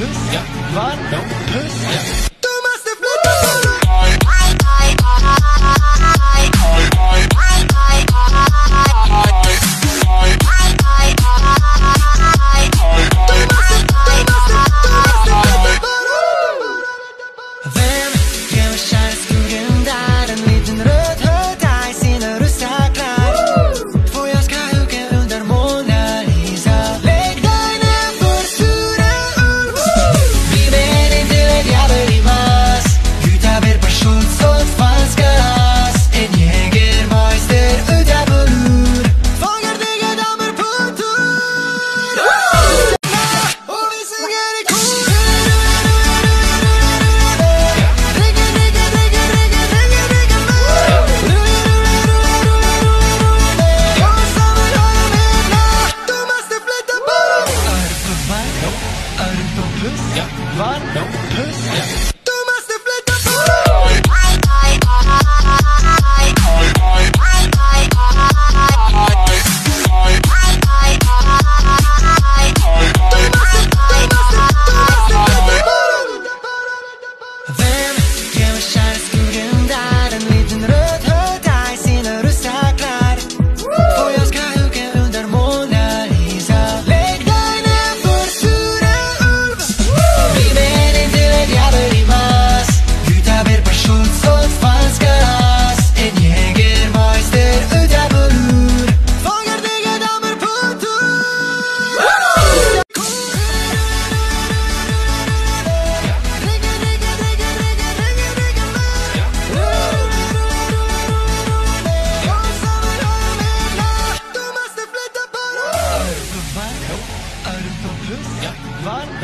puss, varm puss. Du Van